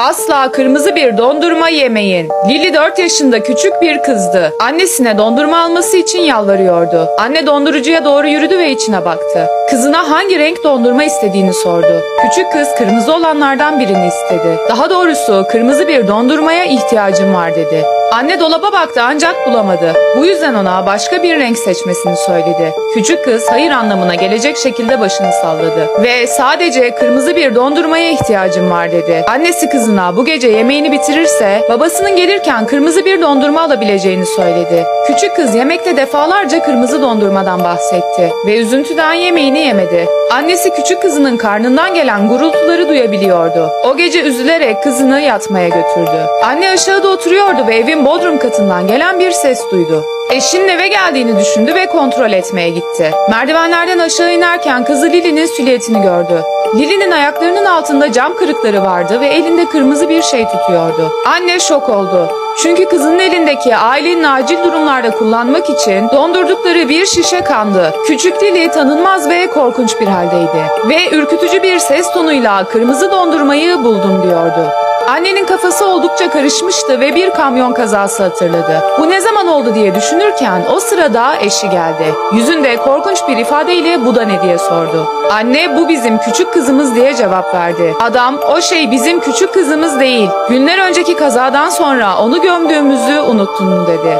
Asla kırmızı bir dondurma yemeyin. Lili 4 yaşında küçük bir kızdı. Annesine dondurma alması için yalvarıyordu. Anne dondurucuya doğru yürüdü ve içine baktı. Kızına hangi renk dondurma istediğini sordu. Küçük kız kırmızı olanlardan birini istedi. Daha doğrusu kırmızı bir dondurmaya ihtiyacım var dedi. Anne dolaba baktı ancak bulamadı. Bu yüzden ona başka bir renk seçmesini söyledi. Küçük kız hayır anlamına gelecek şekilde başını salladı. Ve sadece kırmızı bir dondurmaya ihtiyacım var dedi. Annesi kızına bu gece yemeğini bitirirse babasının gelirken kırmızı bir dondurma alabileceğini söyledi. Küçük kız yemekte defalarca kırmızı dondurmadan bahsetti ve üzüntüden yemeğini yemedi. Annesi küçük kızının karnından gelen gurultuları duyabiliyordu. O gece üzülerek kızını yatmaya götürdü. Anne aşağıda oturuyordu ve evin bodrum katından gelen bir ses duydu. Eşinin eve geldiğini düşündü ve kontrol etmeye gitti. Merdivenlerden aşağı inerken kızı Lili'nin silüetini gördü. Lili'nin ayaklarının altında cam kırıkları vardı ve elinde kırmızı bir şey tutuyordu. Anne şok oldu. Çünkü kızının elindeki ailenin acil durumlarda kullanmak için dondurdukları bir şişe kandı. Küçük Lili tanınmaz ve korkunç bir haldeydi. Ve ürkütücü bir ses tonuyla kırmızı dondurmayı buldum diyordu. Annenin kafası oldukça karışmıştı ve bir kamyon kazası hatırladı. Bu ne zaman oldu diye düşünürken o sırada eşi geldi. Yüzünde korkunç bir ifadeyle bu da ne diye sordu. Anne bu bizim küçük kızımız diye cevap verdi. Adam o şey bizim küçük kızımız değil. Günler önceki kazadan sonra onu gömdüğümüzü unuttun dedi.